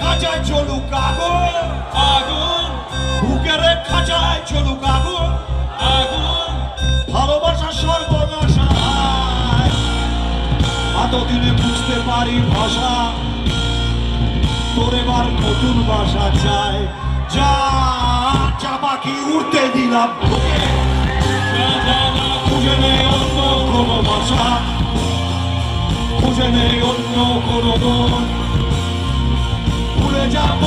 খাঁচায় চলুক আগুন আগুন। বুকের খাঁচায় চলুক আগুন আগুন। ভালোবাসা সর্বনাশায় এতদিনে বুঝতে পারি ভাষা, তোর এবার নতুন ভাষা চাই। যা চাপাকি উঠতে দিলাম খুঁজে নেই অন্য কোনো ভাষা, খুঁজে নেই অন্য কোনো job.